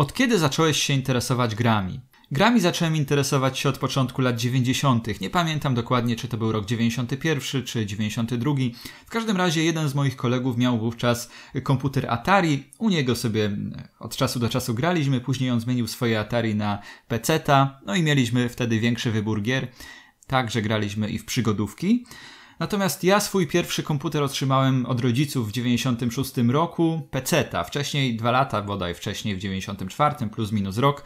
Od kiedy zacząłeś się interesować grami? Grami zacząłem interesować się od początku lat 90. Nie pamiętam dokładnie, czy to był rok 91 czy 92. W każdym razie jeden z moich kolegów miał wówczas komputer Atari. U niego sobie od czasu do czasu graliśmy, później on zmienił swoje Atari na PC-ta, no i mieliśmy wtedy większy wybór gier. Także graliśmy i w przygodówki. Natomiast ja swój pierwszy komputer otrzymałem od rodziców w 96 roku, PC-ta. Wcześniej, dwa lata bodaj wcześniej, w 94 plus minus rok,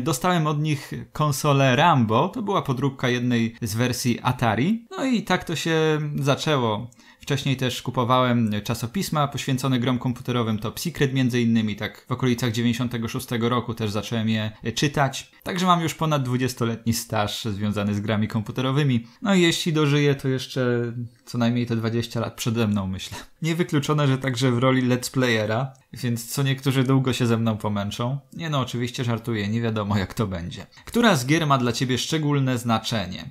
dostałem od nich konsolę Rambo. To była podróbka jednej z wersji Atari. No i tak to się zaczęło. Wcześniej też kupowałem czasopisma poświęcone grom komputerowym, Top Secret między innymi, tak w okolicach 96 roku też zacząłem je czytać. Także mam już ponad 20-letni staż związany z grami komputerowymi. No i jeśli dożyję, to jeszcze co najmniej te 20 lat przede mną, myślę. Niewykluczone, że także w roli let's playera, więc co niektórzy długo się ze mną pomęczą. Nie no, oczywiście żartuję, nie wiadomo jak to będzie. Która z gier ma dla ciebie szczególne znaczenie?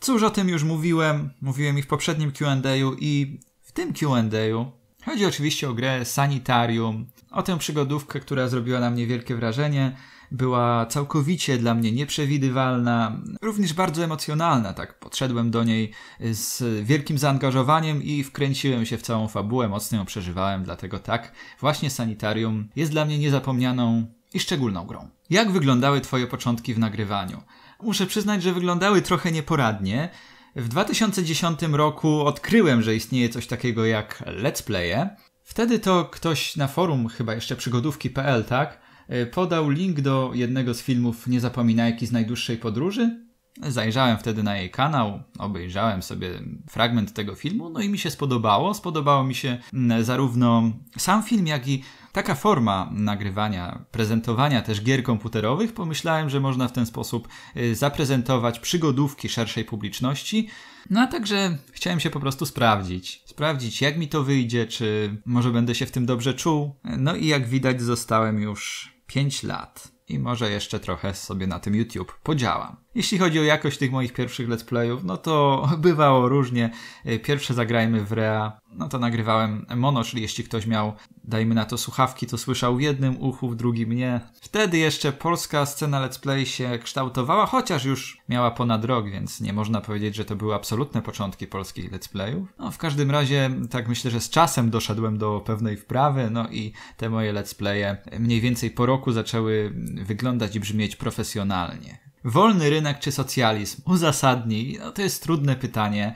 Cóż, o tym już mówiłem, mówiłem i w poprzednim Q&A'u i w tym Q&A'u chodzi oczywiście o grę Sanitarium, o tę przygodówkę, która zrobiła na mnie wielkie wrażenie, była całkowicie dla mnie nieprzewidywalna, również bardzo emocjonalna, tak podszedłem do niej z wielkim zaangażowaniem i wkręciłem się w całą fabułę, mocno ją przeżywałem, dlatego tak, właśnie Sanitarium jest dla mnie niezapomnianą i szczególną grą. Jak wyglądały twoje początki w nagrywaniu? Muszę przyznać, że wyglądały trochę nieporadnie. W 2010 roku odkryłem, że istnieje coś takiego jak let's playe. Wtedy to ktoś na forum, chyba jeszcze przygodówki.pl, tak, e, podał link do jednego z filmów Niezapominajki z najdłuższej podróży. Zajrzałem wtedy na jej kanał, obejrzałem sobie fragment tego filmu, no i mi się spodobało. Spodobało mi się mm, zarówno sam film, jak i taka forma nagrywania, prezentowania też gier komputerowych, pomyślałem, że można w ten sposób y, zaprezentować przygodówki szerszej publiczności. No a także chciałem się po prostu sprawdzić. Sprawdzić, jak mi to wyjdzie, czy może będę się w tym dobrze czuł. No i jak widać, zostałem już 5 lat. I może jeszcze trochę sobie na tym YouTube podziałam. Jeśli chodzi o jakość tych moich pierwszych let's playów, no to bywało różnie. Y, pierwsze zagrajmy w Rea, no to nagrywałem mono, czyli jeśli ktoś miał, dajmy na to słuchawki, to słyszał w jednym uchu, w drugim nie. Wtedy jeszcze polska scena let's play się kształtowała, chociaż już miała ponad rok, więc nie można powiedzieć, że to były absolutne początki polskich let's playów. No w każdym razie, tak myślę, że z czasem doszedłem do pewnej wprawy, no i te moje let's playe mniej więcej po roku zaczęły wyglądać i brzmieć profesjonalnie. Wolny rynek czy socjalizm? Uzasadnij. No to jest trudne pytanie.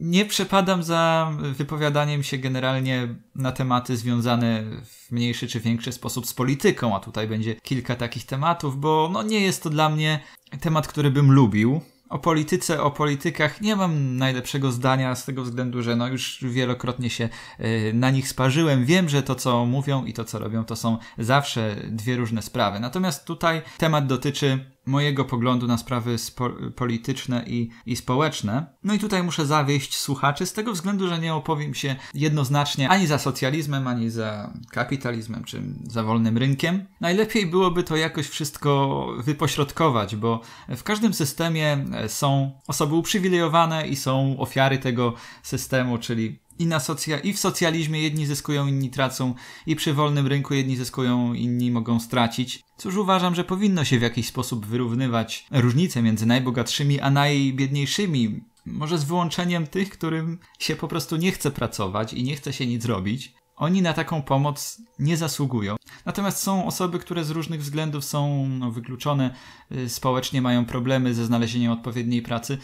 Nie przepadam za wypowiadaniem się generalnie na tematy związane w mniejszy czy większy sposób z polityką, a tutaj będzie kilka takich tematów, bo no nie jest to dla mnie temat, który bym lubił. O polityce, o politykach nie mam najlepszego zdania z tego względu, że no już wielokrotnie się y, na nich sparzyłem. Wiem, że to co mówią i to co robią to są zawsze dwie różne sprawy. Natomiast tutaj temat dotyczy mojego poglądu na sprawy polityczne i, i społeczne. No i tutaj muszę zawieść słuchaczy z tego względu, że nie opowiem się jednoznacznie ani za socjalizmem, ani za kapitalizmem, czy za wolnym rynkiem. Najlepiej byłoby to jakoś wszystko wypośrodkować, bo w każdym systemie są osoby uprzywilejowane i są ofiary tego systemu, czyli i, na socja- i w socjalizmie jedni zyskują, inni tracą, i przy wolnym rynku jedni zyskują, inni mogą stracić. Cóż uważam, że powinno się w jakiś sposób wyrównywać różnice między najbogatszymi a najbiedniejszymi. Może z wyłączeniem tych, którym się po prostu nie chce pracować i nie chce się nic robić. Oni na taką pomoc nie zasługują. Natomiast są osoby, które z różnych względów są no, wykluczone y, społecznie, mają problemy ze znalezieniem odpowiedniej pracy.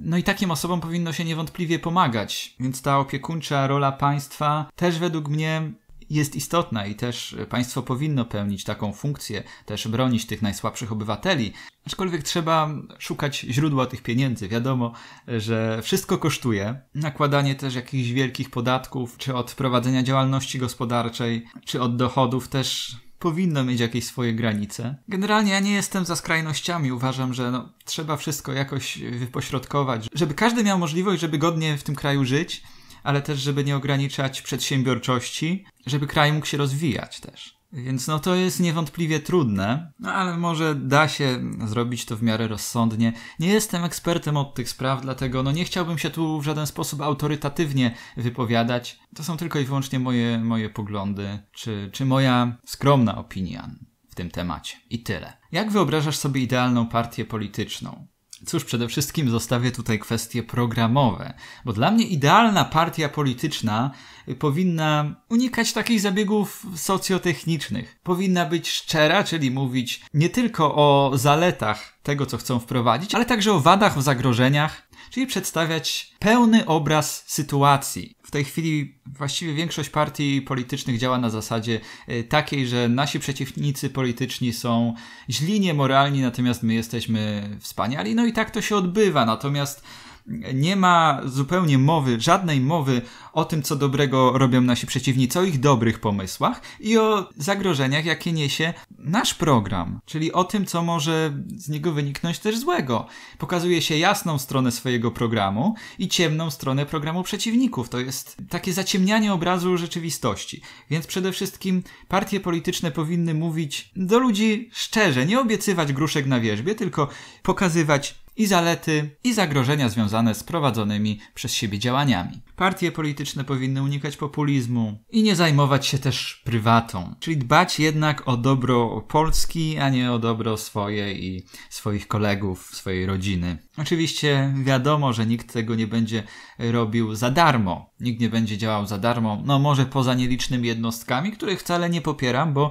No i takim osobom powinno się niewątpliwie pomagać. Więc ta opiekuńcza rola państwa też według mnie jest istotna i też państwo powinno pełnić taką funkcję, też bronić tych najsłabszych obywateli. Aczkolwiek trzeba szukać źródła tych pieniędzy. Wiadomo, że wszystko kosztuje. Nakładanie też jakichś wielkich podatków, czy od prowadzenia działalności gospodarczej, czy od dochodów też powinno mieć jakieś swoje granice. Generalnie ja nie jestem za skrajnościami. Uważam, że no, trzeba wszystko jakoś wypośrodkować, żeby każdy miał możliwość, żeby godnie w tym kraju żyć ale też, żeby nie ograniczać przedsiębiorczości, żeby kraj mógł się rozwijać też. Więc no to jest niewątpliwie trudne, no ale może da się zrobić to w miarę rozsądnie. Nie jestem ekspertem od tych spraw, dlatego no nie chciałbym się tu w żaden sposób autorytatywnie wypowiadać. To są tylko i wyłącznie moje, moje poglądy, czy, czy moja skromna opinia. w tym temacie. I tyle. Jak wyobrażasz sobie idealną partię polityczną? Cóż, przede wszystkim zostawię tutaj kwestie programowe, bo dla mnie idealna partia polityczna powinna unikać takich zabiegów socjotechnicznych. Powinna być szczera, czyli mówić nie tylko o zaletach tego, co chcą wprowadzić, ale także o wadach, zagrożeniach, czyli przedstawiać pełny obraz sytuacji. W tej chwili właściwie większość partii politycznych działa na zasadzie e, takiej, że nasi przeciwnicy polityczni są źli, niemoralni, natomiast my jesteśmy wspaniali. No i tak to się odbywa. Natomiast nie ma zupełnie mowy, żadnej mowy o tym, co dobrego robią nasi przeciwnicy, o ich dobrych pomysłach i o zagrożeniach, jakie niesie nasz program, czyli o tym, co może z niego wyniknąć też złego. Pokazuje się jasną stronę swojego programu i ciemną stronę programu przeciwników. To jest takie zaciemnianie obrazu rzeczywistości. Więc przede wszystkim partie polityczne powinny mówić do ludzi szczerze, nie obiecywać gruszek na wierzbie, tylko pokazywać i zalety, i zagrożenia związane z prowadzonymi przez siebie działaniami. Partie polityczne powinny unikać populizmu i nie zajmować się też prywatą, czyli dbać jednak o dobro Polski, a nie o dobro swoje i swoich kolegów, swojej rodziny. Oczywiście wiadomo, że nikt tego nie będzie robił za darmo. Nikt nie będzie działał za darmo, no może poza nielicznymi jednostkami, których wcale nie popieram, bo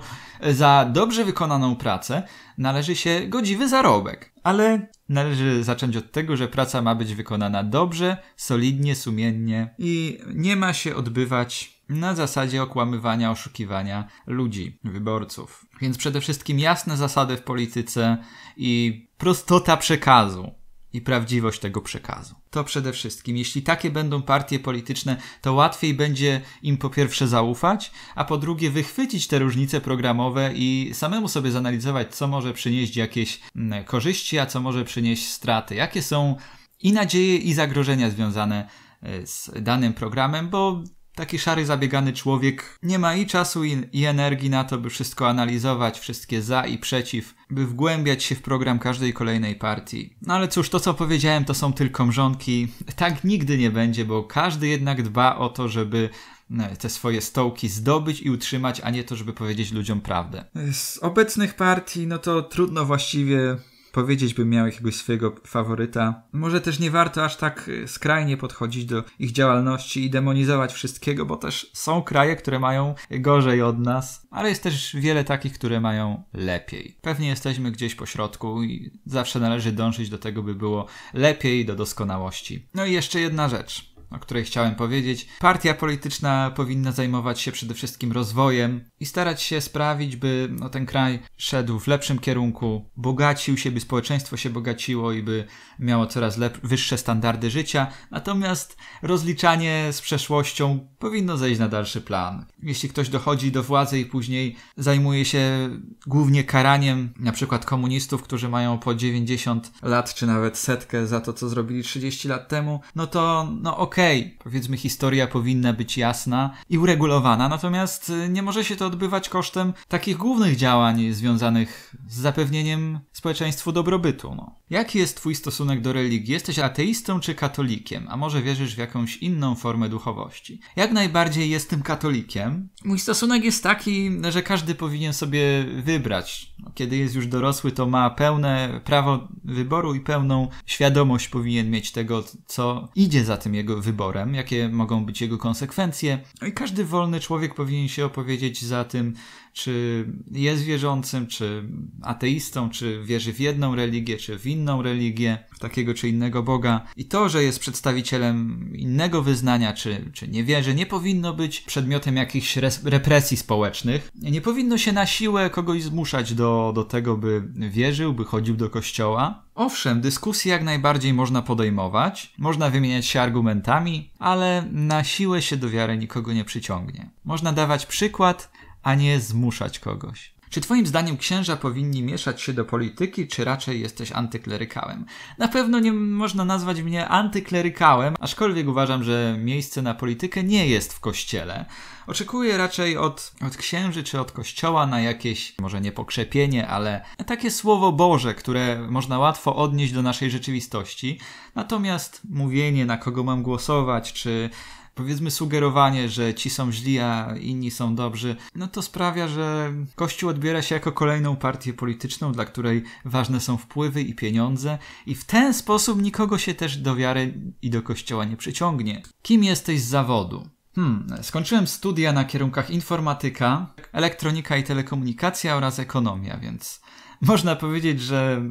za dobrze wykonaną pracę należy się godziwy zarobek. Ale należy zacząć od tego, że praca ma być wykonana dobrze, solidnie, sumiennie i nie ma się odbywać na zasadzie okłamywania, oszukiwania ludzi, wyborców. Więc przede wszystkim jasne zasady w polityce i prostota przekazu i prawdziwość tego przekazu. To przede wszystkim. Jeśli takie będą partie polityczne, to łatwiej będzie im po pierwsze zaufać, a po drugie wychwycić te różnice programowe i samemu sobie zanalizować, co może przynieść jakieś mm, korzyści, a co może przynieść straty. Jakie są i nadzieje, i zagrożenia związane e, z danym programem, bo taki szary, zabiegany człowiek nie ma i czasu, i, i, energii na to, by wszystko analizować, wszystkie za i przeciw, by wgłębiać się w program każdej kolejnej partii. No ale cóż, to co powiedziałem, to są tylko mrzonki. Tak nigdy nie będzie, bo każdy jednak dba o to, żeby no, te swoje stołki zdobyć i utrzymać, a nie to, żeby powiedzieć ludziom prawdę. Z obecnych partii, no to trudno właściwie powiedzieć, bym miał jakiegoś swojego faworyta. Może też nie warto aż tak y, skrajnie podchodzić do ich działalności i demonizować wszystkiego, bo też są kraje, które mają gorzej od nas, ale jest też wiele takich, które mają lepiej. Pewnie jesteśmy gdzieś po środku i zawsze należy dążyć do tego, by było lepiej, do doskonałości. No i jeszcze jedna rzecz o której chciałem powiedzieć. Partia polityczna powinna zajmować się przede wszystkim rozwojem i starać się sprawić, by no, ten kraj szedł w lepszym kierunku, bogacił się, by społeczeństwo się bogaciło i by miało coraz lep- wyższe standardy życia. Natomiast rozliczanie z przeszłością powinno zejść na dalszy plan. Jeśli ktoś dochodzi do władzy i później zajmuje się głównie karaniem na przykład komunistów, którzy mają po 90 lat czy nawet setkę za to, co zrobili 30 lat temu, no to no okej, okej, okay, powiedzmy historia powinna być jasna i uregulowana, natomiast y, nie może się to odbywać kosztem takich głównych działań związanych z zapewnieniem społeczeństwu dobrobytu. No. Jaki jest twój stosunek do religii? Jesteś ateistą czy katolikiem? A może wierzysz w jakąś inną formę duchowości? Jak najbardziej jestem katolikiem. Mój stosunek jest taki, że każdy powinien sobie wybrać. No, kiedy jest już dorosły, to ma pełne prawo wyboru i pełną świadomość powinien mieć tego, co idzie za tym jego wyborem, jakie mogą być jego konsekwencje. No i każdy wolny człowiek powinien się opowiedzieć za tym, czy jest wierzącym, czy ateistą, czy wierzy w jedną religię, czy w inną religię, w takiego czy innego Boga. I to, że jest przedstawicielem innego wyznania, czy, czy nie wierzy, nie powinno być przedmiotem jakichś represji społecznych. Nie powinno się na siłę kogoś zmuszać do, do tego, by wierzył, by chodził do kościoła. Owszem, dyskusje jak najbardziej można podejmować, można wymieniać się argumentami, ale na siłę się do wiary nikogo nie przyciągnie. Można dawać przykład, a nie zmuszać kogoś. Czy Twoim zdaniem księża powinni mieszać się do polityki, czy raczej jesteś antyklerykałem? Na pewno nie można nazwać mnie antyklerykałem, aczkolwiek uważam, że miejsce na politykę nie jest w kościele. Oczekuję raczej od, od księży czy od kościoła na jakieś, może nie pokrzepienie, ale takie słowo Boże, które można łatwo odnieść do naszej rzeczywistości. Natomiast mówienie, na kogo mam głosować, czy powiedzmy sugerowanie, że ci są źli, a inni są dobrzy, no to sprawia, że Kościół odbiera się jako kolejną partię polityczną, dla której ważne są wpływy i pieniądze i w ten sposób nikogo się też do wiary i do Kościoła nie przyciągnie. Kim jesteś z zawodu? Hmm, skończyłem studia na kierunkach informatyka, elektronika i telekomunikacja oraz ekonomia, więc można powiedzieć, że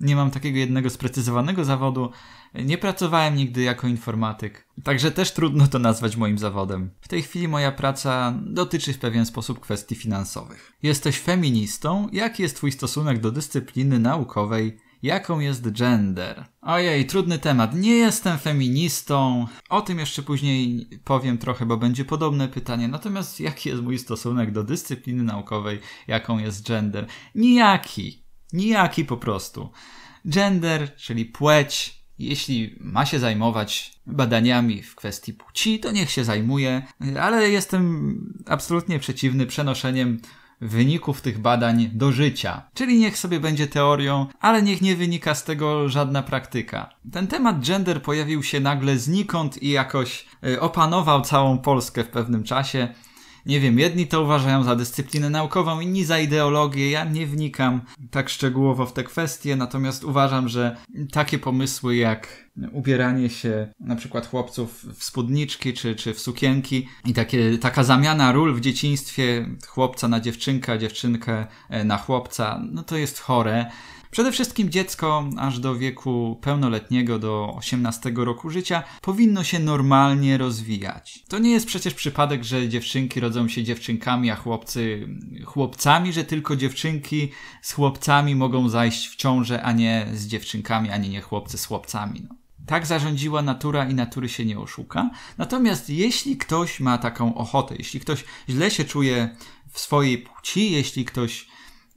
nie mam takiego jednego sprecyzowanego zawodu. Nie pracowałem nigdy jako informatyk, także też trudno to nazwać moim zawodem. W tej chwili moja praca dotyczy w pewien sposób kwestii finansowych. Jesteś feministą? Jaki jest Twój stosunek do dyscypliny naukowej? Jaką jest gender? Ojej, trudny temat. Nie jestem feministą. O tym jeszcze później powiem trochę, bo będzie podobne pytanie. Natomiast jaki jest mój stosunek do dyscypliny naukowej? Jaką jest gender? Nijaki. Nijaki po prostu. Gender, czyli płeć, jeśli ma się zajmować badaniami w kwestii płci, to niech się zajmuje, ale jestem absolutnie przeciwny przenoszeniem wyników tych badań do życia. Czyli niech sobie będzie teorią, ale niech nie wynika z tego żadna praktyka. Ten temat gender pojawił się nagle znikąd i jakoś y, opanował całą Polskę w pewnym czasie. Nie wiem, jedni to uważają za dyscyplinę naukową, inni za ideologię. Ja nie wnikam tak szczegółowo w te kwestie, natomiast uważam, że takie pomysły jak ubieranie się na przykład chłopców w spódniczki czy, czy w sukienki i takie, taka zamiana ról w dzieciństwie chłopca na dziewczynkę, dziewczynkę e, na chłopca, no to jest chore. Przede wszystkim dziecko aż do wieku pełnoletniego, do 18 roku życia, powinno się normalnie rozwijać. To nie jest przecież przypadek, że dziewczynki rodzą się dziewczynkami, a chłopcy chłopcami, że tylko dziewczynki z chłopcami mogą zajść w ciążę, a nie z dziewczynkami, ani nie chłopcy z chłopcami. No. Tak zarządziła natura i natury się nie oszuka. Natomiast jeśli ktoś ma taką ochotę, jeśli ktoś źle się czuje w swojej płci, jeśli ktoś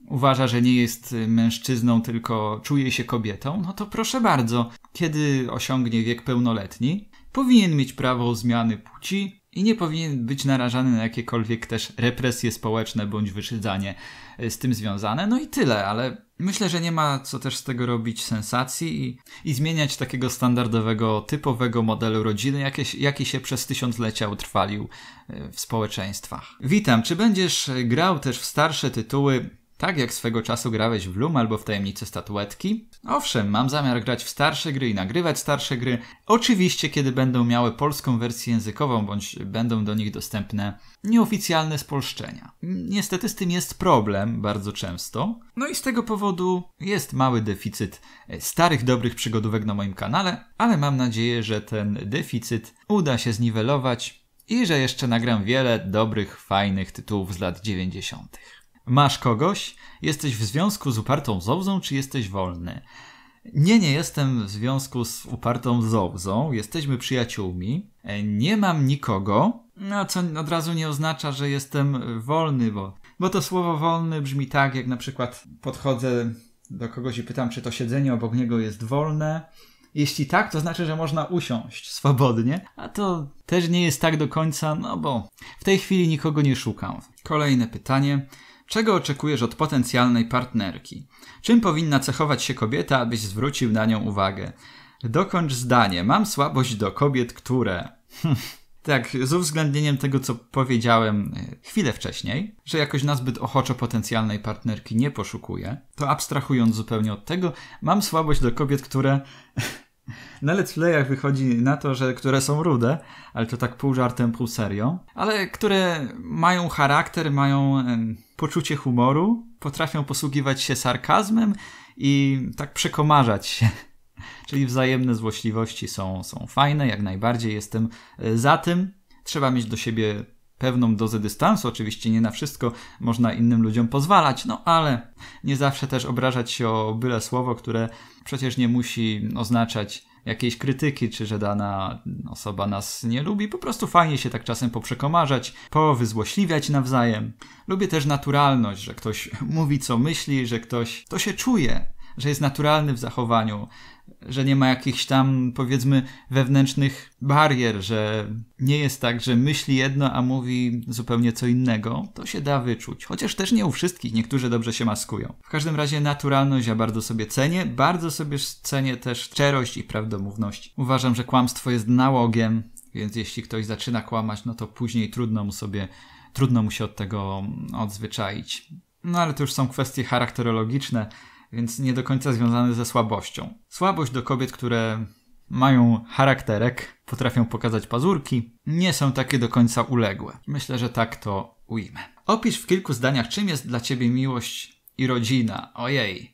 uważa, że nie jest y, mężczyzną, tylko czuje się kobietą, no to proszę bardzo, kiedy osiągnie wiek pełnoletni, powinien mieć prawo zmiany płci i nie powinien być narażany na jakiekolwiek też represje społeczne bądź wyszydzanie y, z tym związane. No i tyle, ale myślę, że nie ma co też z tego robić sensacji i, i zmieniać takiego standardowego, typowego modelu rodziny, jaki, się przez tysiąclecia utrwalił y, w społeczeństwach. Witam, czy będziesz grał też w starsze tytuły tak jak swego czasu grałeś w Loom albo w Tajemnicy Statuetki? Owszem, mam zamiar grać w starsze gry i nagrywać starsze gry. Oczywiście, kiedy będą miały polską wersję językową, bądź będą do nich dostępne nieoficjalne spolszczenia. Niestety z tym jest problem bardzo często. No i z tego powodu jest mały deficyt e, starych, dobrych przygodówek na moim kanale, ale mam nadzieję, że ten deficyt uda się zniwelować i że jeszcze nagram wiele dobrych, fajnych tytułów z lat 90. Masz kogoś? Jesteś w związku z upartą zołzą, czy jesteś wolny? Nie, nie jestem w związku z upartą zołzą. Jesteśmy przyjaciółmi. E, nie mam nikogo, no co od razu nie oznacza, że jestem wolny, bo, bo to słowo wolny brzmi tak, jak na przykład podchodzę do kogoś i pytam, czy to siedzenie obok niego jest wolne. Jeśli tak, to znaczy, że można usiąść swobodnie, a to też nie jest tak do końca, no bo w tej chwili nikogo nie szukam. Kolejne pytanie. Czego oczekujesz od potencjalnej partnerki? Czym powinna cechować się kobieta, abyś zwrócił na nią uwagę? Dokończ zdanie. Mam słabość do kobiet, które. tak, z uwzględnieniem tego, co powiedziałem e, chwilę wcześniej, że jakoś nazbyt ochoczo potencjalnej partnerki nie poszukuję, to abstrahując zupełnie od tego, mam słabość do kobiet, które na let's wychodzi na to, że które są rude, ale to tak pół żartem, pół serio, ale które mają charakter, mają poczucie humoru, potrafią posługiwać się sarkazmem i tak przekomarzać się. Czyli wzajemne złośliwości są, są fajne, jak najbardziej jestem e, za tym. Trzeba mieć do siebie pewną dozę dystansu. Oczywiście nie na wszystko można innym ludziom pozwalać, no ale nie zawsze też obrażać się o byle słowo, które przecież nie musi oznaczać jakiejś krytyki, czy że dana osoba nas nie lubi. Po prostu fajnie się tak czasem poprzekomarzać, powyzłośliwiać nawzajem. Lubię też naturalność, że ktoś mówi co myśli, że ktoś to się czuje, że jest naturalny w zachowaniu, że nie ma jakichś tam, powiedzmy, wewnętrznych barier, że nie jest tak, że myśli jedno, a mówi zupełnie co innego, to się da wyczuć. Chociaż też nie u wszystkich, niektórzy dobrze się maskują. W każdym razie naturalność ja bardzo sobie cenię, bardzo sobie cenię też szczerość i prawdomówność. Uważam, że kłamstwo jest nałogiem więc jeśli ktoś zaczyna kłamać, no to później trudno mu sobie, trudno mu się od tego odzwyczaić. No ale to już są kwestie charakterologiczne, więc nie do końca związane ze słabością. Słabość do kobiet, które mają charakterek, potrafią pokazać pazurki, nie są takie do końca uległe. Myślę, że tak to ujmę. Opisz w kilku zdaniach, czym jest dla ciebie miłość i rodzina. Ojej.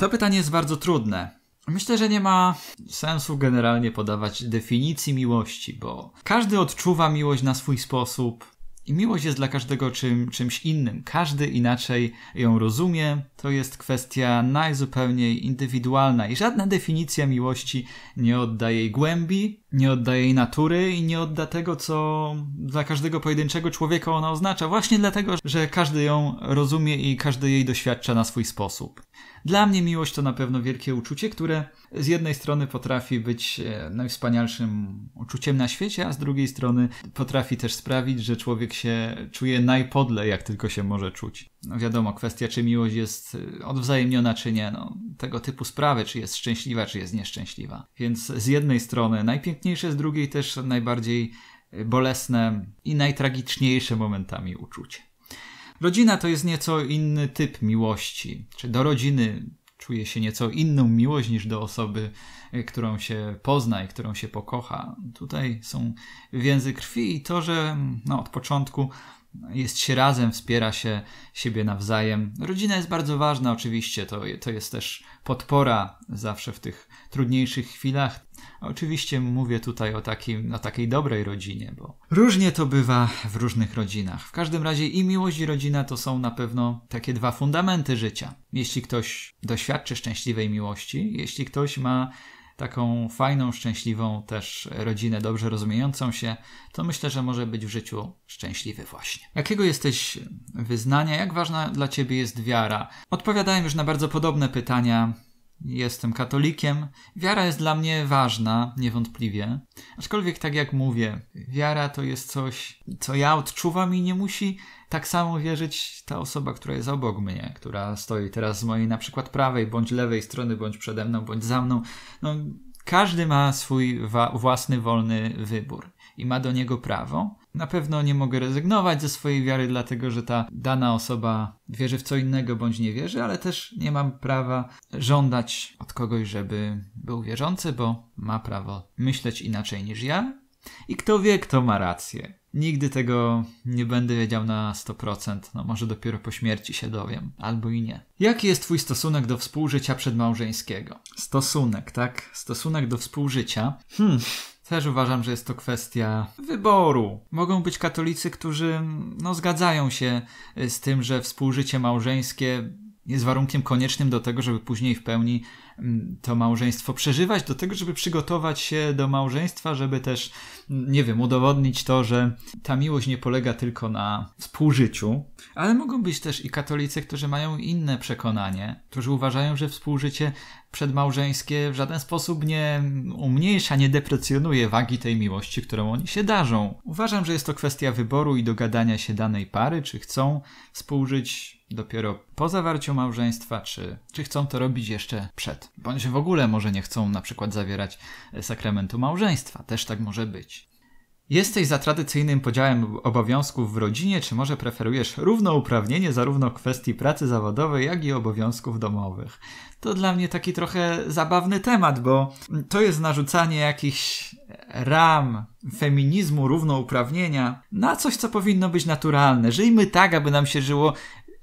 to pytanie jest bardzo trudne. Myślę, że nie ma sensu generalnie podawać definicji miłości, bo każdy odczuwa miłość na swój sposób. I miłość jest dla każdego czym, czymś innym. Każdy inaczej ją rozumie. To jest kwestia najzupełniej indywidualna i żadna definicja miłości nie odda jej głębi, nie odda jej natury i nie odda tego, co dla każdego pojedynczego człowieka ona oznacza. Właśnie dlatego, że każdy ją rozumie i każdy jej doświadcza na swój sposób. Dla mnie miłość to na pewno wielkie uczucie, które z jednej strony potrafi być e, najwspanialszym uczuciem na świecie, a z drugiej strony potrafi też sprawić, że człowiek się czuje najpodle, jak tylko się może czuć. No wiadomo, kwestia, czy miłość jest e, odwzajemniona, czy nie, no, tego typu sprawy, czy jest szczęśliwa, czy jest nieszczęśliwa. Więc z jednej strony najpiękniejsze, z drugiej też najbardziej e, bolesne i najtragiczniejsze momentami uczucie. Rodzina to jest nieco inny typ miłości. Czy do rodziny czuje się nieco inną miłość niż do osoby, e, którą się pozna i którą się pokocha. Tutaj są więzy krwi i to, że no, od początku jest się razem, wspiera się siebie nawzajem. Rodzina jest bardzo ważna, oczywiście, to, to jest też podpora zawsze w tych trudniejszych chwilach. Oczywiście mówię tutaj o, takim, o takiej dobrej rodzinie, bo różnie to bywa w różnych rodzinach. W każdym razie i miłość i rodzina to są na pewno takie dwa fundamenty życia. Jeśli ktoś doświadczy szczęśliwej miłości, jeśli ktoś ma taką fajną, szczęśliwą też rodzinę, dobrze rozumiejącą się, to myślę, że może być w życiu szczęśliwy właśnie. Jakiego jesteś wyznania? Jak ważna dla ciebie jest wiara? Odpowiadałem już na bardzo podobne pytania Jestem katolikiem. Wiara jest dla mnie ważna, niewątpliwie. Aczkolwiek, tak jak mówię, wiara to jest coś, co ja odczuwam i nie musi tak samo wierzyć ta osoba, która jest obok mnie, która stoi teraz z mojej na przykład prawej bądź lewej strony, bądź przede mną, bądź za mną. No, każdy ma swój własny, wolny wybór i ma do niego prawo. Na pewno nie mogę rezygnować ze swojej wiary, dlatego że ta dana osoba wierzy w co innego bądź nie wierzy, ale też nie mam prawa żądać od kogoś, żeby był wierzący, bo ma prawo myśleć inaczej niż ja. I kto wie, kto ma rację. Nigdy tego nie będę wiedział na 100%, no może dopiero po śmierci się dowiem, albo i nie. Jaki jest Twój stosunek do współżycia przedmałżeńskiego? Stosunek, tak? Stosunek do współżycia. Hmm, też uważam, że jest to kwestia wyboru. Mogą być katolicy, którzy no, zgadzają się z tym, że współżycie małżeńskie jest warunkiem koniecznym do tego, żeby później w pełni to małżeństwo przeżywać, do tego, żeby przygotować się do małżeństwa, żeby też, mm, nie wiem, udowodnić to, że ta miłość nie polega tylko na współżyciu, ale mogą być też i katolicy, którzy mają inne przekonanie, którzy uważają, że współżycie przedmałżeńskie w żaden sposób nie umniejsza, nie deprecjonuje wagi tej miłości, którą oni się darzą. Uważam, że jest to kwestia wyboru i dogadania się danej pary, czy chcą współżyć dopiero po zawarciu małżeństwa, czy, czy chcą to robić jeszcze przed. Bądź w ogóle może nie chcą na przykład zawierać sakramentu małżeństwa. Też tak może być. Jesteś za tradycyjnym podziałem obowiązków w rodzinie, czy może preferujesz równouprawnienie zarówno w kwestii pracy zawodowej, jak i obowiązków domowych? To dla mnie taki trochę zabawny temat, bo to jest narzucanie jakichś ram feminizmu, równouprawnienia na coś, co powinno być naturalne. Żyjmy tak, aby nam się żyło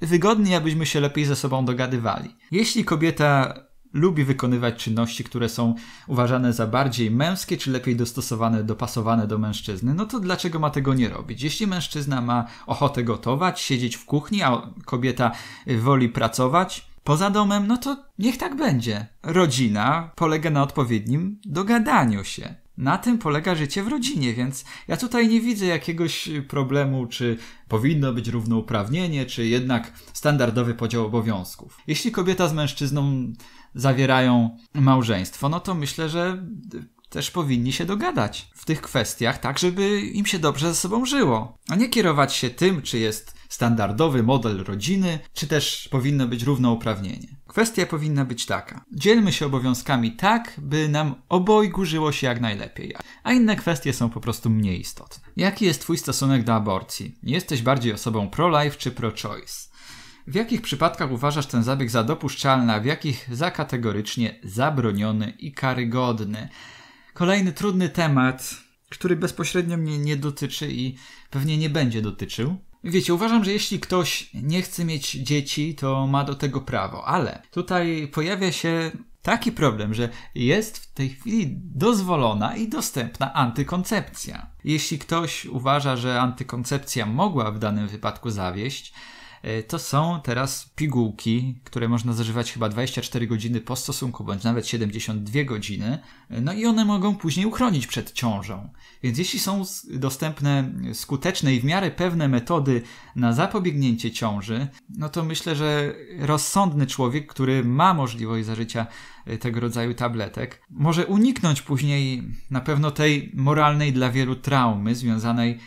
wygodniej, abyśmy się lepiej ze sobą dogadywali. Jeśli kobieta lubi wykonywać czynności, które są uważane za bardziej męskie, czy lepiej dostosowane, dopasowane do mężczyzny, no to dlaczego ma tego nie robić? Jeśli mężczyzna ma ochotę gotować, siedzieć w kuchni, a kobieta woli pracować, poza domem, no to niech tak będzie. Rodzina polega na odpowiednim dogadaniu się. Na tym polega życie w rodzinie, więc ja tutaj nie widzę jakiegoś problemu, czy powinno być równouprawnienie, czy jednak standardowy podział obowiązków. Jeśli kobieta z mężczyzną zawierają małżeństwo, no to myślę, że też powinni się dogadać w tych kwestiach, tak żeby im się dobrze ze sobą żyło, a nie kierować się tym, czy jest standardowy model rodziny, czy też powinno być równouprawnienie. Kwestia powinna być taka. Dzielmy się obowiązkami tak, by nam obojgu żyło się jak najlepiej, a inne kwestie są po prostu mniej istotne. Jaki jest Twój stosunek do aborcji? Jesteś bardziej osobą pro-life czy pro-choice? W jakich przypadkach uważasz ten zabieg za dopuszczalny, a w jakich za kategorycznie zabroniony i karygodny? Kolejny trudny temat, który bezpośrednio mnie nie dotyczy i pewnie nie będzie dotyczył. Wiecie, uważam, że jeśli ktoś nie chce mieć dzieci, to ma do tego prawo, ale tutaj pojawia się taki problem, że jest w tej chwili dozwolona i dostępna antykoncepcja. Jeśli ktoś uważa, że antykoncepcja mogła w danym wypadku zawieść, to są teraz pigułki, które można zażywać chyba 24 godziny po stosunku, bądź nawet 72 godziny. E, no i one mogą później uchronić przed ciążą. Więc jeśli są dostępne skuteczne i w miarę pewne metody na zapobiegnięcie ciąży, no to myślę, że rozsądny człowiek, który ma możliwość zażycia e, tego rodzaju tabletek, może uniknąć później na pewno tej moralnej dla wielu traumy związanej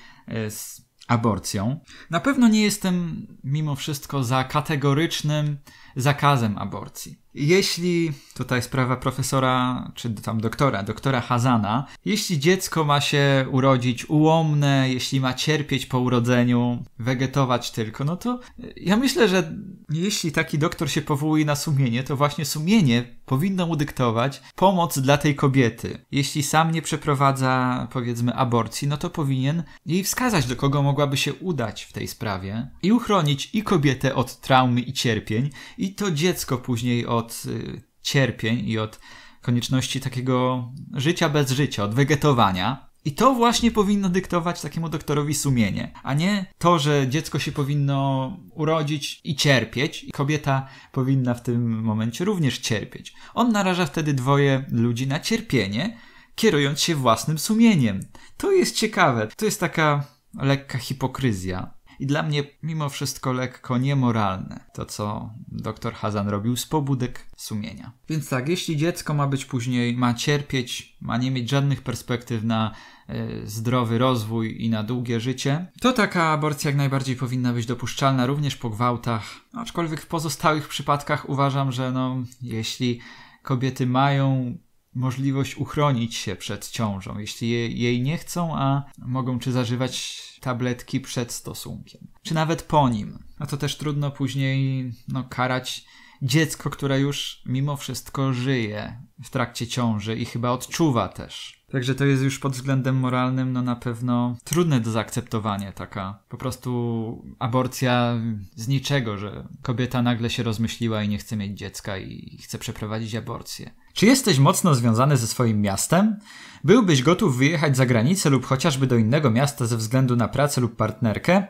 z aborcją. Na pewno nie jestem mimo wszystko za kategorycznym zakazem aborcji. Jeśli, tutaj sprawa profesora, czy tam doktora, doktora Hazana, jeśli dziecko ma się urodzić ułomne, jeśli ma cierpieć po urodzeniu, wegetować tylko, no to ja myślę, że jeśli taki doktor się powołuje na sumienie, to właśnie sumienie powinno mu dyktować pomoc dla tej kobiety. Jeśli sam nie przeprowadza, powiedzmy, aborcji, no to powinien jej wskazać, do kogo mogłaby się udać w tej sprawie i uchronić i kobietę od traumy i cierpień, i to dziecko później od y, cierpień i od konieczności takiego życia bez życia, od wegetowania. I to właśnie powinno dyktować takiemu doktorowi sumienie, a nie to, że dziecko się powinno urodzić i cierpieć, i kobieta powinna w tym momencie również cierpieć. On naraża wtedy dwoje ludzi na cierpienie, kierując się własnym sumieniem. To jest ciekawe. To jest taka lekka hipokryzja i dla mnie mimo wszystko lekko niemoralne to, co dr Hazan robił z pobudek sumienia. Więc tak, jeśli dziecko ma być później, ma cierpieć, ma nie mieć żadnych perspektyw na e, zdrowy rozwój i na długie życie, to taka aborcja jak najbardziej powinna być dopuszczalna również po gwałtach. Aczkolwiek w pozostałych przypadkach uważam, że no, jeśli kobiety mają możliwość uchronić się przed ciążą, jeśli je, jej nie chcą, a mogą czy zażywać tabletki przed stosunkiem, czy nawet po nim. No to też trudno później no, karać dziecko, które już mimo wszystko żyje w trakcie ciąży i chyba odczuwa też. Także to jest już pod względem moralnym no na pewno trudne do zaakceptowania taka po prostu aborcja z niczego, że kobieta nagle się rozmyśliła i nie chce mieć dziecka i chce przeprowadzić aborcję. Czy jesteś mocno związany ze swoim miastem? Byłbyś gotów wyjechać za granicę lub chociażby do innego miasta ze względu na pracę lub partnerkę?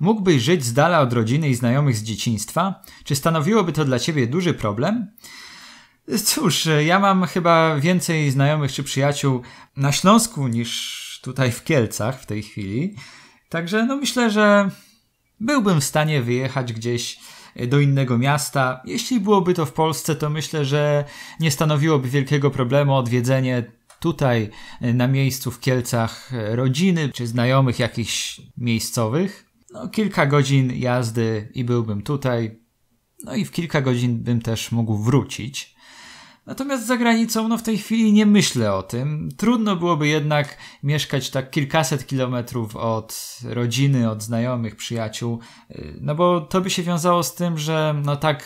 Mógłbyś żyć z dala od rodziny i znajomych z dzieciństwa? Czy stanowiłoby to dla ciebie duży problem? Cóż, ja mam chyba więcej znajomych czy przyjaciół na Śląsku niż tutaj w Kielcach w tej chwili. Także no myślę, że byłbym w stanie wyjechać gdzieś do innego miasta. Jeśli byłoby to w Polsce, to myślę, że nie stanowiłoby wielkiego problemu odwiedzenie tutaj na miejscu w Kielcach rodziny czy znajomych jakichś miejscowych. No, kilka godzin jazdy i byłbym tutaj. No i w kilka godzin bym też mógł wrócić. Natomiast za granicą, no w tej chwili nie myślę o tym. Trudno byłoby jednak mieszkać tak kilkaset kilometrów od rodziny, od znajomych, przyjaciół, y, no bo to by się wiązało z tym, że no tak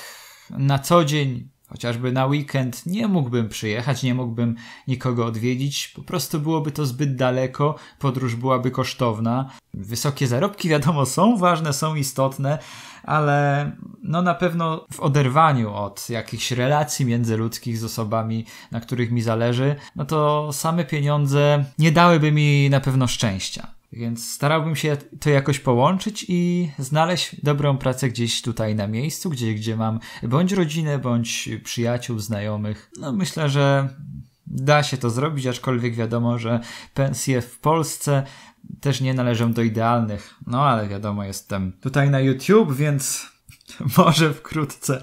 na co dzień, chociażby na weekend, nie mógłbym przyjechać, nie mógłbym nikogo odwiedzić, po prostu byłoby to zbyt daleko, podróż byłaby kosztowna. Wysokie zarobki, wiadomo, są ważne, są istotne, ale no na pewno w oderwaniu od jakichś relacji międzyludzkich z osobami, na których mi zależy, no to same pieniądze nie dałyby mi na pewno szczęścia. Więc starałbym się to jakoś połączyć i znaleźć dobrą pracę gdzieś tutaj na miejscu, gdzie, gdzie mam bądź rodzinę, bądź przyjaciół, znajomych. No myślę, że da się to zrobić, aczkolwiek wiadomo, że pensje w Polsce też nie należą do idealnych. No ale wiadomo, jestem tutaj na YouTube, więc może wkrótce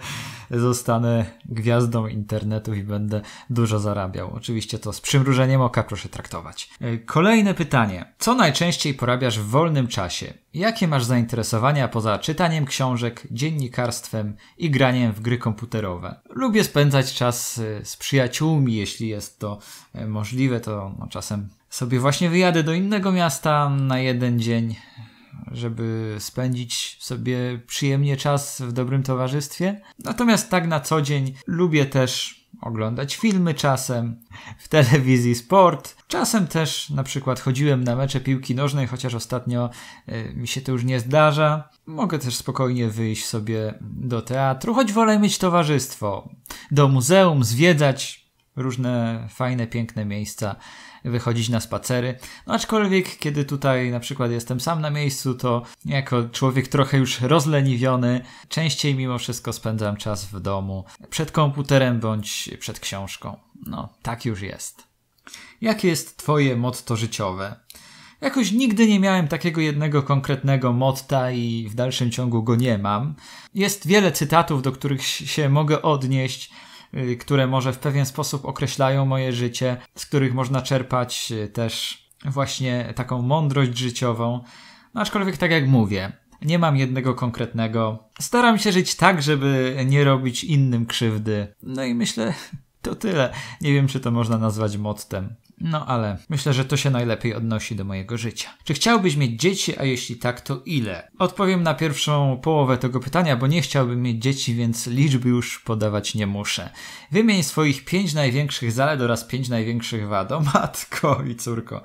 zostanę gwiazdą internetu i będę dużo zarabiał. Oczywiście to z przymrużeniem oka proszę traktować. E, kolejne pytanie. Co najczęściej porabiasz w wolnym czasie? Jakie masz zainteresowania poza czytaniem książek, dziennikarstwem i graniem w gry komputerowe? Lubię spędzać czas e, z przyjaciółmi, jeśli jest to e, możliwe, to no, czasem sobie właśnie wyjadę do innego miasta na jeden dzień, żeby spędzić sobie przyjemnie czas w dobrym towarzystwie. Natomiast tak na co dzień lubię też oglądać filmy czasem, w telewizji sport. Czasem też na przykład chodziłem na mecze piłki nożnej, chociaż ostatnio y, mi się to już nie zdarza. Mogę też spokojnie wyjść sobie do teatru, choć wolę mieć towarzystwo. Do muzeum, zwiedzać różne fajne, piękne miejsca wychodzić na spacery. No aczkolwiek, kiedy tutaj na przykład jestem sam na miejscu, to jako człowiek trochę już rozleniwiony, częściej mimo wszystko spędzam czas w domu, przed komputerem bądź przed książką. No, tak już jest. Jakie jest Twoje motto życiowe? Jakoś nigdy nie miałem takiego jednego konkretnego motta i w dalszym ciągu go nie mam. Jest wiele cytatów, do których się mogę odnieść, które może w pewien sposób określają moje życie, z których można czerpać y, też właśnie taką mądrość życiową. No, aczkolwiek, tak jak mówię, nie mam jednego konkretnego. Staram się żyć tak, żeby nie robić innym krzywdy. No i myślę, to tyle. Nie wiem, czy to można nazwać mottem. No ale myślę, że to się najlepiej odnosi do mojego życia. Czy chciałbyś mieć dzieci, a jeśli tak, to ile? Odpowiem na pierwszą połowę tego pytania, bo nie chciałbym mieć dzieci, więc liczby już podawać nie muszę. Wymień swoich pięć największych zalet oraz pięć największych wad. O matko i córko.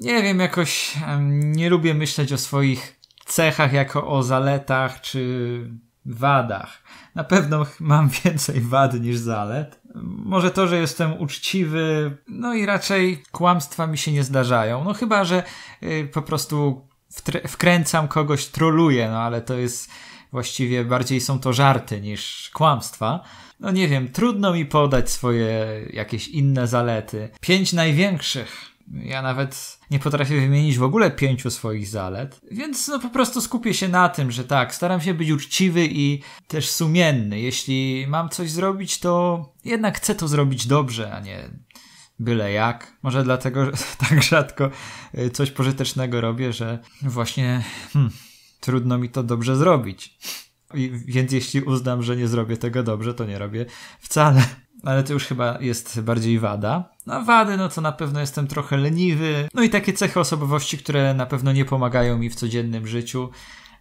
Nie wiem, jakoś nie lubię myśleć o swoich cechach jako o zaletach czy wadach. Na pewno mam więcej wad niż zalet. Może to, że jestem uczciwy, no i raczej kłamstwa mi się nie zdarzają. No chyba, że y, po prostu wkręcam kogoś, troluję, no ale to jest właściwie bardziej są to żarty niż kłamstwa. No nie wiem, trudno mi podać swoje jakieś inne zalety. Pięć największych ja nawet nie potrafię wymienić w ogóle pięciu swoich zalet, więc no po prostu skupię się na tym, że tak, staram się być uczciwy i też sumienny. Jeśli mam coś zrobić, to jednak chcę to zrobić dobrze, a nie byle jak. Może dlatego, że tak rzadko y, coś pożytecznego robię, że właśnie hmm, trudno mi to dobrze zrobić. I, więc jeśli uznam, że nie zrobię tego dobrze, to nie robię wcale ale to już chyba jest bardziej wada. No wady, no to na pewno jestem trochę leniwy. No i takie cechy osobowości, które na pewno nie pomagają mi w codziennym życiu.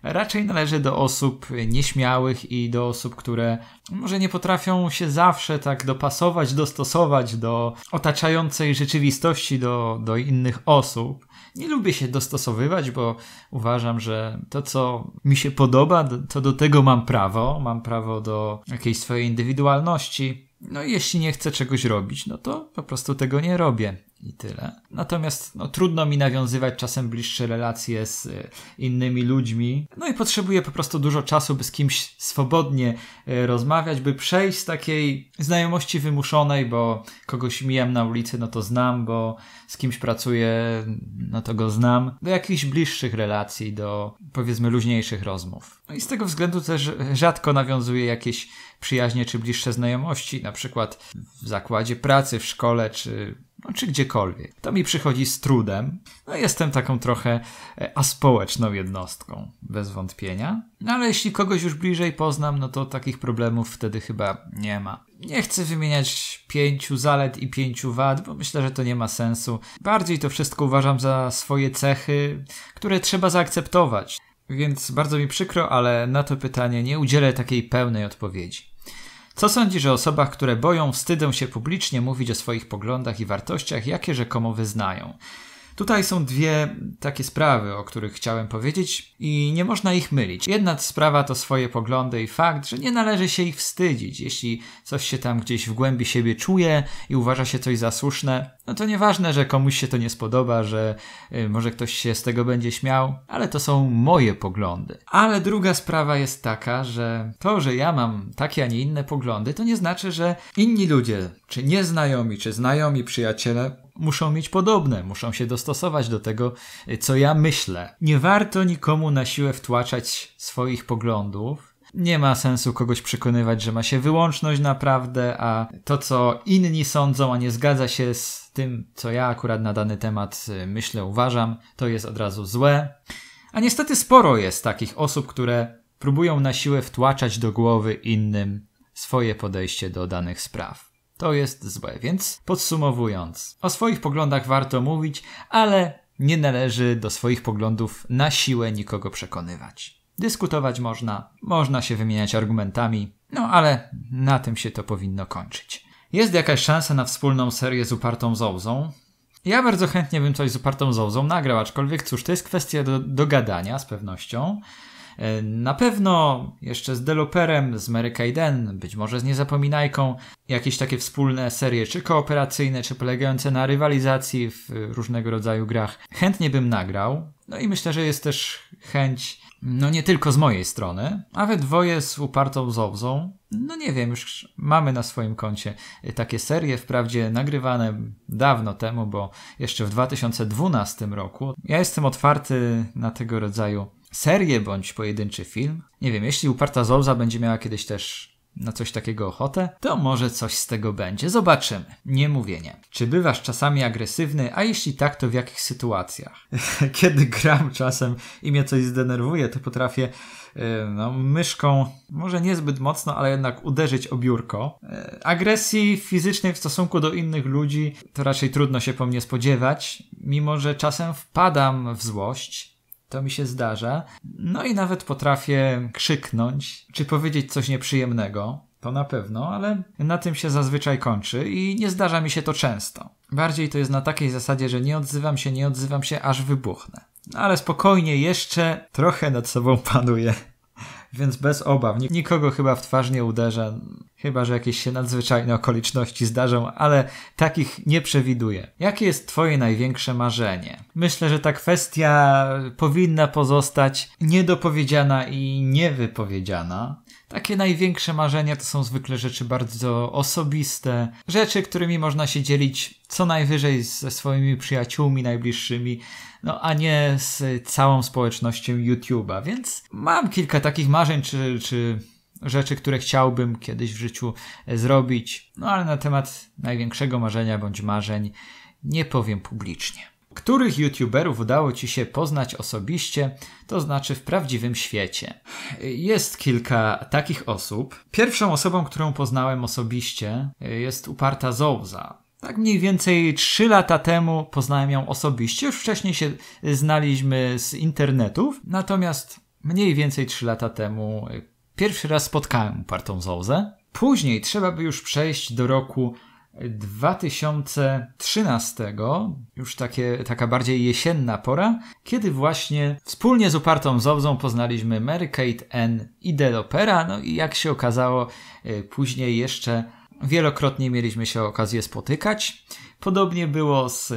Raczej należy do osób nieśmiałych i do osób, które może nie potrafią się zawsze tak dopasować, dostosować do otaczającej rzeczywistości, do, do innych osób. Nie lubię się dostosowywać, bo uważam, że to, co mi się podoba, to do tego mam prawo. Mam prawo do jakiejś swojej indywidualności. No i jeśli nie chcę czegoś robić, no to po prostu tego nie robię i tyle. Natomiast no, trudno mi nawiązywać czasem bliższe relacje z y, innymi ludźmi. No i potrzebuję po prostu dużo czasu, by z kimś swobodnie y, rozmawiać, by przejść z takiej znajomości wymuszonej, bo kogoś mijam na ulicy, no to znam, bo z kimś pracuję, no to go znam, do jakichś bliższych relacji, do powiedzmy luźniejszych rozmów. No i z tego względu też rzadko nawiązuję jakieś przyjaźnie czy bliższe znajomości, na przykład w zakładzie pracy, w szkole czy czy gdziekolwiek. To mi przychodzi z trudem. No, jestem taką trochę e, aspołeczną jednostką, bez wątpienia. No, ale jeśli kogoś już bliżej poznam, no to takich problemów wtedy chyba nie ma. Nie chcę wymieniać pięciu zalet i pięciu wad, bo myślę, że to nie ma sensu. Bardziej to wszystko uważam za swoje cechy, które trzeba zaakceptować. Więc bardzo mi przykro, ale na to pytanie nie udzielę takiej pełnej odpowiedzi. Co sądzisz o osobach, które boją, wstydzą się publicznie mówić o swoich poglądach i wartościach, jakie rzekomo wyznają? Tutaj są dwie takie sprawy, o których chciałem powiedzieć i nie można ich mylić. Jedna sprawa to swoje poglądy i fakt, że nie należy się ich wstydzić. Jeśli coś się tam gdzieś w głębi siebie czuje i uważa się coś za słuszne, no to nieważne, że komuś się to nie spodoba, że y, może ktoś się z tego będzie śmiał, ale to są moje poglądy. Ale druga sprawa jest taka, że to, że ja mam takie, a nie inne poglądy, to nie znaczy, że inni ludzie, czy nieznajomi, czy znajomi przyjaciele, muszą mieć podobne, muszą się dostosować do tego, co ja myślę. Nie warto nikomu na siłę wtłaczać swoich poglądów, Nie ma sensu kogoś przekonywać, że ma się wyłączność naprawdę, a to, co inni sądzą, a nie zgadza się z tym, co ja akurat na dany temat y, myślę, uważam, to jest od razu złe. A niestety sporo jest takich osób, które próbują na siłę wtłaczać do głowy innym swoje podejście do danych spraw. To jest złe, więc podsumowując, o swoich poglądach warto mówić, ale nie należy do swoich poglądów na siłę nikogo przekonywać. Dyskutować można, można się wymieniać argumentami, no ale na tym się to powinno kończyć. Jest jakaś szansa na wspólną serię z upartą zołzą? Ja bardzo chętnie bym coś z upartą zołzą nagrał, aczkolwiek cóż, to jest kwestia do, do gadania z pewnością. E, na pewno jeszcze z Deloperem, z Mary Kaiden, być może z Niezapominajką, jakieś takie wspólne serie, czy kooperacyjne, czy polegające na rywalizacji w różnego rodzaju grach. Chętnie bym nagrał. No i myślę, że jest też chęć, no nie tylko z mojej strony, a we dwoje z upartą Zowzą. No nie wiem, już mamy na swoim koncie takie serie, wprawdzie nagrywane dawno temu, bo jeszcze w 2012 roku. Ja jestem otwarty na tego rodzaju serię bądź pojedynczy film. Nie wiem, jeśli uparta Zolza będzie miała kiedyś też na coś takiego ochotę, to może coś z tego będzie. Zobaczymy. Nie mówienie. Czy bywasz czasami agresywny, a jeśli tak, to w jakich sytuacjach? Kiedy gram czasem i mnie coś zdenerwuje, to potrafię yy, no, myszką, może niezbyt mocno, ale jednak uderzyć o biurko. Yy, agresji fizycznej w stosunku do innych ludzi to raczej trudno się po mnie spodziewać, mimo że czasem wpadam w złość to mi się zdarza. No i nawet potrafię krzyknąć, czy powiedzieć coś nieprzyjemnego. To na pewno, ale na tym się zazwyczaj kończy i nie zdarza mi się to często. Bardziej to jest na takiej zasadzie, że nie odzywam się, nie odzywam się, aż wybuchnę. Ale spokojnie, jeszcze trochę nad sobą panuję więc bez obaw. Nikogo chyba w twarz nie uderza, chyba że jakieś się nadzwyczajne okoliczności zdarzą, ale takich nie przewiduję. Jakie jest Twoje największe marzenie? Myślę, że ta kwestia powinna pozostać niedopowiedziana i niewypowiedziana. Takie największe marzenia to są zwykle rzeczy bardzo osobiste, rzeczy, którymi można się dzielić co najwyżej ze swoimi przyjaciółmi najbliższymi, no a nie z całą społecznością YouTube'a. Więc mam kilka takich marzeń, czy, czy rzeczy, które chciałbym kiedyś w życiu zrobić, no ale na temat największego marzenia bądź marzeń nie powiem publicznie. Których YouTuberów udało Ci się poznać osobiście, to znaczy w prawdziwym świecie? Jest kilka takich osób. Pierwszą osobą, którą poznałem osobiście jest uparta Zouza. Tak mniej więcej 3 lata temu poznałem ją osobiście. Już wcześniej się znaliśmy z internetów, natomiast mniej więcej 3 lata temu pierwszy raz spotkałem upartą Zouzę. Później trzeba by już przejść do roku 2013, już takie, taka bardziej jesienna pora, kiedy właśnie wspólnie z upartą Zowzą poznaliśmy Mary Kate N i Delopera, no i jak się okazało, y, później jeszcze wielokrotnie mieliśmy się okazję spotykać. Podobnie było z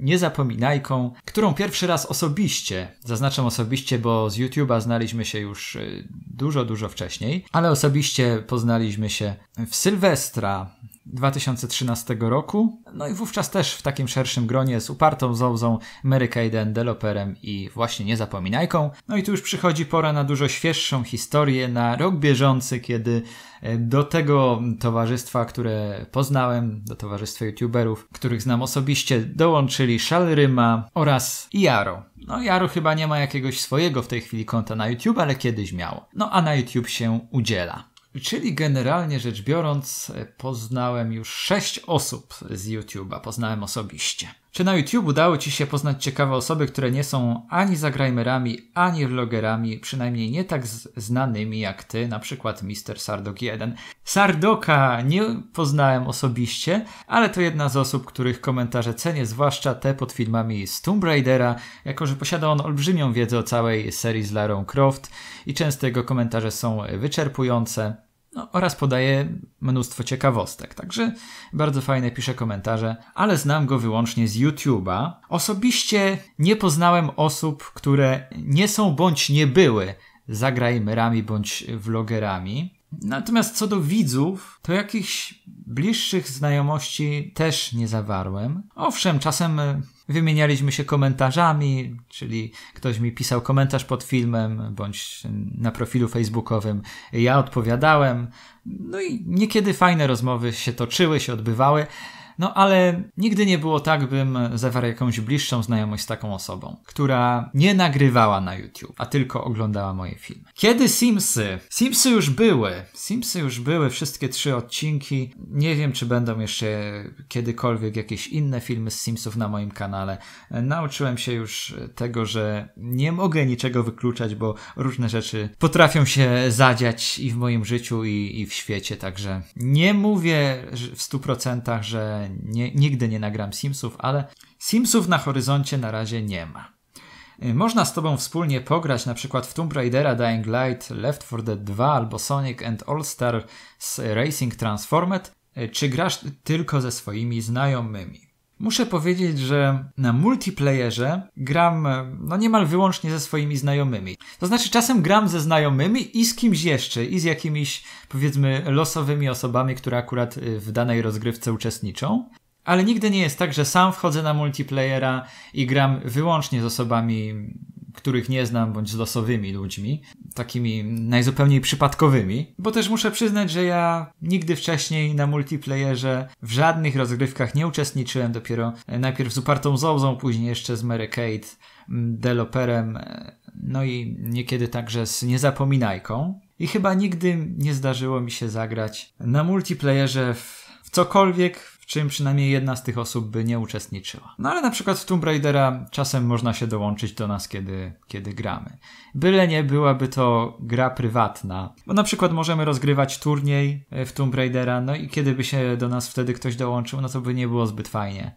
Niezapominajką, którą pierwszy raz osobiście, zaznaczam osobiście, bo z YouTube'a znaliśmy się już y, dużo, dużo wcześniej, ale osobiście poznaliśmy się w Sylwestra 2013 roku. No i wówczas też w takim szerszym gronie z upartą Zołzą, Mary Kaden, Deloperem i właśnie Niezapominajką. No i tu już przychodzi pora na dużo świeższą historię, na rok bieżący, kiedy e, do tego towarzystwa, które poznałem, do towarzystwa youtuberów, których znam osobiście, dołączyli Szalryma oraz Jaro. No Jaro chyba nie ma jakiegoś swojego w tej chwili konta na YouTube, ale kiedyś miał. No a na YouTube się udziela. Czyli generalnie rzecz biorąc, poznałem już sześć osób z YouTube'a, poznałem osobiście. Czy na YouTube udało Ci się poznać ciekawe osoby, które nie są ani zagrajmerami, ani vlogerami, przynajmniej nie tak znanymi jak Ty, na przykład Mr. Sardok 1. Sardoka nie poznałem osobiście, ale to jedna z osób, których komentarze cenię, zwłaszcza te pod filmami z Tomb Raidera, jako że posiada on olbrzymią wiedzę o całej serii z Larą Croft i często jego komentarze są wyczerpujące no, oraz podaje mnóstwo ciekawostek. Także bardzo fajne pisze komentarze, ale znam go wyłącznie z YouTube'a. Osobiście nie poznałem osób, które nie są bądź nie były zagrajmerami bądź vlogerami. Natomiast co do widzów, to jakichś bliższych znajomości też nie zawarłem. Owszem, czasem Wymienialiśmy się komentarzami, czyli ktoś mi pisał komentarz pod filmem, bądź na profilu facebookowym. Ja odpowiadałem. No i niekiedy fajne rozmowy się toczyły, się odbywały. No ale nigdy nie było tak, bym zawarł jakąś bliższą znajomość z taką osobą, która nie nagrywała na YouTube, a tylko oglądała moje filmy. Kiedy Simsy? Simsy już były. Simsy już były, wszystkie trzy odcinki. Nie wiem, czy będą jeszcze kiedykolwiek jakieś inne filmy z Simsów na moim kanale. Nauczyłem się już tego, że nie mogę niczego wykluczać, bo różne rzeczy potrafią się zadziać i w moim życiu, i, i w świecie, także nie mówię w 100%, że nie, nigdy nie nagram Simsów, ale Simsów na horyzoncie na razie nie ma. Y, można z Tobą wspólnie pograć na przykład w Tomb Raidera Dying Light, Left 4 Dead 2 albo Sonic and All Star Racing Transformed, y, czy grasz tylko ze swoimi znajomymi? Muszę powiedzieć, że na multiplayerze gram no niemal wyłącznie ze swoimi znajomymi. To znaczy czasem gram ze znajomymi i z kimś jeszcze, i z jakimiś powiedzmy losowymi osobami, które akurat y, w danej rozgrywce uczestniczą. Ale nigdy nie jest tak, że sam wchodzę na multiplayera i gram wyłącznie z osobami których nie znam, bądź z losowymi ludźmi, takimi najzupełniej przypadkowymi, bo też muszę przyznać, że ja nigdy wcześniej na multiplayerze w żadnych rozgrywkach nie uczestniczyłem, dopiero najpierw z upartą Zołzą, później jeszcze z Mary Kate, Deloperem, e, no i niekiedy także z Niezapominajką. I chyba nigdy nie zdarzyło mi się zagrać na multiplayerze w cokolwiek, w czym przynajmniej jedna z tych osób by nie uczestniczyła. No ale na przykład w Tomb Raidera czasem można się dołączyć do nas, kiedy, kiedy gramy. Byle nie byłaby to gra prywatna, bo na przykład możemy rozgrywać turniej e, w Tomb Raidera, no i kiedy by się do nas wtedy ktoś dołączył, no to by nie było zbyt fajnie.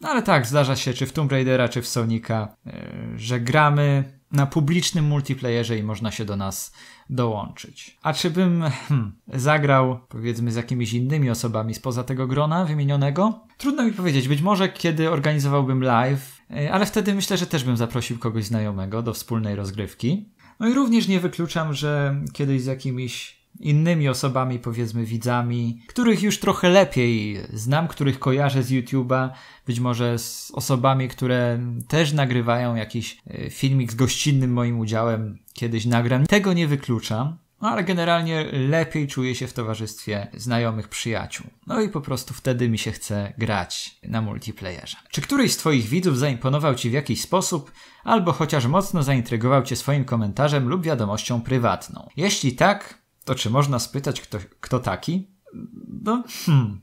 No ale tak, zdarza się czy w Tomb Raidera, czy w Sonika, e, że gramy na publicznym multiplayerze i można się do nas dołączyć. A czy bym hmm, zagrał, powiedzmy, z jakimiś innymi osobami spoza tego grona wymienionego? Trudno mi powiedzieć. Być może kiedy organizowałbym live, e, ale wtedy myślę, że też bym zaprosił kogoś znajomego do wspólnej rozgrywki. No i również nie wykluczam, że kiedyś z jakimiś innymi osobami, powiedzmy widzami, których już trochę lepiej znam, których kojarzę z YouTube'a, być może z osobami, które też nagrywają jakiś e, filmik z gościnnym moim udziałem, kiedyś nagram. Tego nie wykluczam. No ale generalnie lepiej czuję się w towarzystwie znajomych przyjaciół. No i po prostu wtedy mi się chce grać na multiplayerze. Czy któryś z Twoich widzów zaimponował Ci w jakiś sposób, albo chociaż mocno zaintrygował Cię swoim komentarzem lub wiadomością prywatną? Jeśli tak, to czy można spytać, kto, kto taki? No, hmm.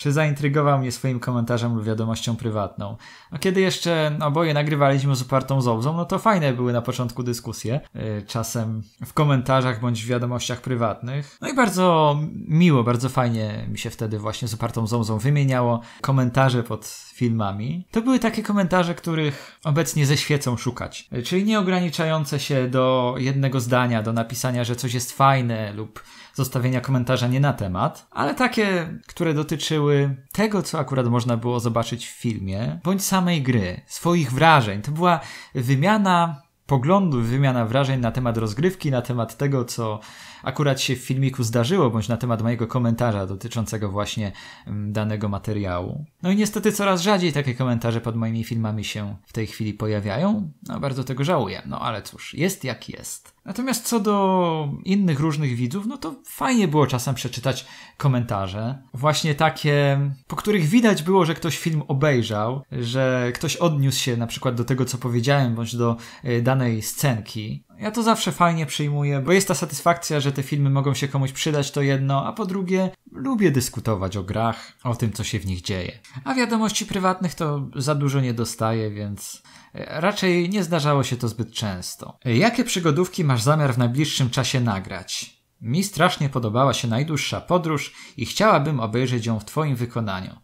Czy zaintrygował mnie swoim komentarzem lub wiadomością prywatną? A kiedy jeszcze oboje nagrywaliśmy z upartą zołzą, no to fajne były na początku dyskusje, yy, czasem w komentarzach bądź w wiadomościach prywatnych. No i bardzo miło, bardzo fajnie mi się wtedy właśnie z upartą zołzą wymieniało komentarze pod filmami. To były takie komentarze, których obecnie ze świecą szukać. Yy, czyli nie ograniczające się do jednego zdania, do napisania, że coś jest fajne lub zostawienia komentarza nie na temat, ale takie, które dotyczyły tego, co akurat można było zobaczyć w filmie, bądź samej gry, swoich wrażeń. To była wymiana poglądów, wymiana wrażeń na temat rozgrywki, na temat tego, co akurat się w filmiku zdarzyło, bądź na temat mojego komentarza dotyczącego właśnie mm, danego materiału. No i niestety coraz rzadziej takie komentarze pod moimi filmami się w tej chwili pojawiają. No bardzo tego żałuję, no ale cóż, jest jak jest. Natomiast co do innych różnych widzów, no to fajnie było czasem przeczytać komentarze. Właśnie takie, po których widać było, że ktoś film obejrzał, że ktoś odniósł się na przykład do tego, co powiedziałem, bądź do e, danej scenki. Ja to zawsze fajnie przyjmuję, bo jest ta satysfakcja, że te filmy mogą się komuś przydać, to jedno, a po drugie, lubię dyskutować o grach, o tym, co się w nich dzieje. A wiadomości prywatnych to za dużo nie dostaję, więc e, raczej nie zdarzało się to zbyt często. E, jakie przygodówki masz zamiar w najbliższym czasie nagrać? Mi strasznie podobała się najdłuższa podróż i chciałabym obejrzeć ją w Twoim wykonaniu.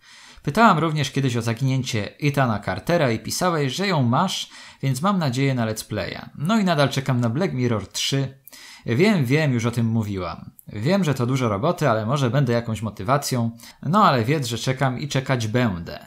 Pytałam również kiedyś o zaginięcie Itana Cartera i pisałeś, że ją masz, więc mam nadzieję na let's playa. No i nadal czekam na Black Mirror 3. Wiem, wiem, już o tym mówiłam. Wiem, że to dużo roboty, ale może będę jakąś motywacją. No ale wiedz, że czekam i czekać będę.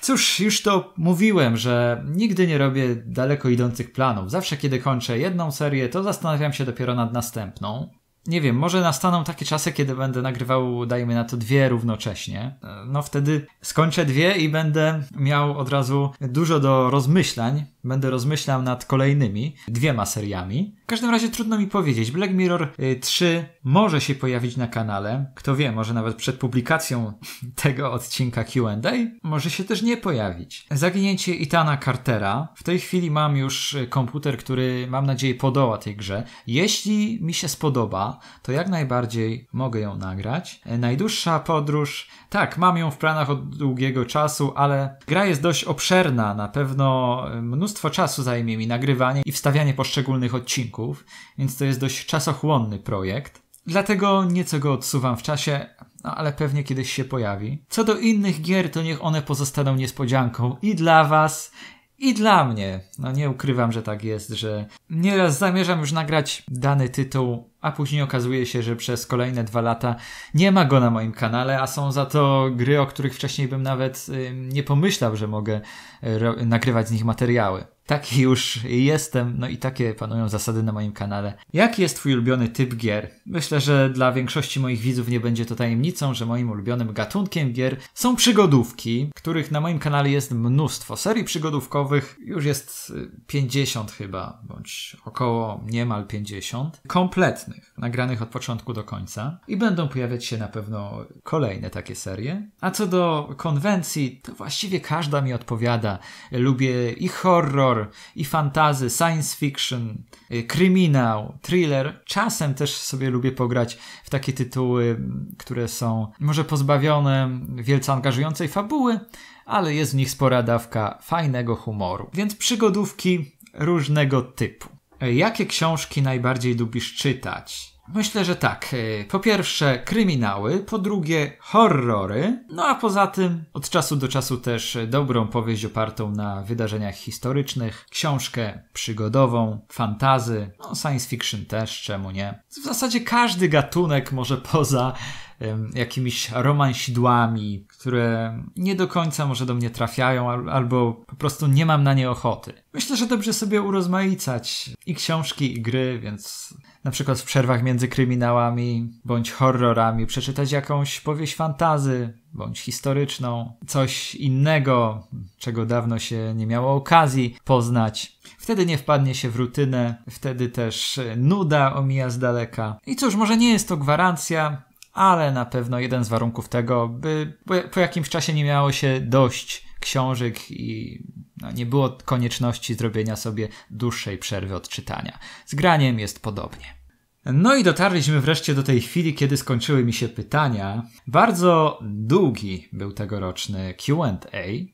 Cóż, już to mówiłem, że nigdy nie robię daleko idących planów. Zawsze kiedy kończę jedną serię, to zastanawiam się dopiero nad następną. nie wiem, może nastaną takie czasy, kiedy będę nagrywał, dajmy na to, dwie równocześnie. No wtedy skończę dwie i będę miał od razu dużo do rozmyślań. Będę rozmyślał nad kolejnymi dwiema seriami. W każdym razie trudno mi powiedzieć. Black Mirror 3 y, może się pojawić na kanale. Kto wie, może nawet przed publikacją tego odcinka QA może się też nie pojawić. Zaginięcie Itana Cartera. W tej chwili mam już y, komputer, który mam nadzieję podoła tej grze. Jeśli mi się spodoba, to jak najbardziej mogę ją nagrać. E, najdłuższa podróż, tak, mam ją w planach od długiego czasu, ale gra jest dość obszerna. Na pewno e, mnóstwo czasu zajmie mi nagrywanie i wstawianie poszczególnych odcinków, więc to jest dość czasochłonny projekt. Dlatego nieco go odsuwam w czasie, no ale pewnie kiedyś się pojawi. Co do innych gier, to niech one pozostaną niespodzianką i dla Was, i dla mnie. No nie ukrywam, że tak jest, że nieraz zamierzam już nagrać dany tytuł, a później okazuje się, że przez kolejne dwa lata nie ma go na moim kanale, a są za to gry, o których wcześniej bym nawet nie pomyślał, że mogę y, nagrywać z nich materiały. Taki już jestem, no i takie panują zasady na moim kanale. Jaki jest Twój ulubiony typ gier? Myślę, że dla większości moich widzów nie będzie to tajemnicą, że moim ulubionym gatunkiem gier są przygodówki, których na moim kanale jest mnóstwo. Serii przygodówkowych już jest 50 y, chyba, bądź około niemal 50. Kompletnych, nagranych od początku do końca. I będą pojawiać się na pewno kolejne takie serie. A co do konwencji, to właściwie każda mi odpowiada. Lubię i horror, horror, i fantazy, science fiction, y, kryminał, thriller. Czasem też sobie lubię pograć w takie tytuły, które są może pozbawione wielce angażującej fabuły, ale jest w nich spora dawka fajnego humoru. Więc przygodówki różnego typu. Jakie książki najbardziej lubisz czytać? Myślę, że tak. E, po pierwsze kryminały, po drugie horrory, no a poza tym od czasu do czasu też dobrą powieść opartą na wydarzeniach historycznych, książkę przygodową, fantazy, no science fiction też, czemu nie. W zasadzie każdy gatunek może poza jakimiś romansidłami, które nie do końca może do mnie trafiają, albo po prostu nie mam na nie ochoty. Myślę, że dobrze sobie urozmaicać i książki, i gry, więc na przykład w przerwach między kryminałami bądź horrorami przeczytać jakąś powieść fantazy bądź historyczną, coś innego, czego dawno się nie miało okazji poznać. Wtedy nie wpadnie się w rutynę, wtedy też nuda omija z daleka. I cóż, może nie jest to gwarancja, ale na pewno jeden z warunków tego, by po jakimś czasie nie miało się dość książek i no, nie było konieczności zrobienia sobie dłuższej przerwy od czytania. Z graniem jest podobnie. No i dotarliśmy wreszcie do tej chwili, kiedy skończyły mi się pytania. Bardzo długi był tegoroczny QA.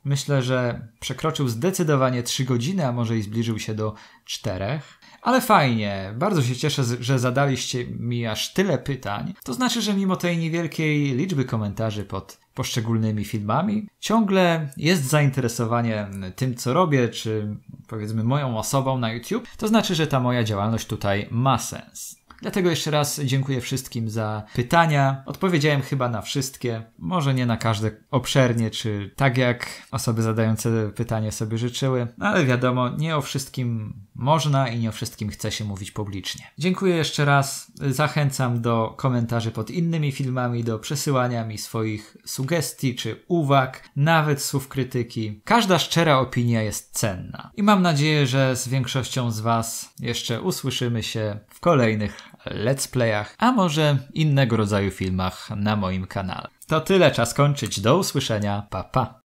Myślę, że przekroczył zdecydowanie 3 godziny, a może i zbliżył się do 4. Ale fajnie, bardzo się cieszę, że zadaliście mi aż tyle pytań. To znaczy, że mimo tej niewielkiej liczby komentarzy pod poszczególnymi filmami, ciągle jest zainteresowanie tym, co robię, czy powiedzmy moją osobą na YouTube. To znaczy, że ta moja działalność tutaj ma sens. Dlatego jeszcze raz dziękuję wszystkim za pytania. Odpowiedziałem chyba na wszystkie, może nie na każde obszernie, czy tak jak osoby zadające pytanie sobie życzyły, ale wiadomo, nie o wszystkim można i nie o wszystkim chce się mówić publicznie. Dziękuję jeszcze raz. Zachęcam do komentarzy pod innymi filmami, do przesyłania mi swoich sugestii czy uwag, nawet słów krytyki. Każda szczera opinia jest cenna. I mam nadzieję, że z większością z Was jeszcze usłyszymy się w kolejnych let's playach, a może innego rodzaju filmach na moim kanale. To tyle, czas kończyć. Do usłyszenia. Pa pa.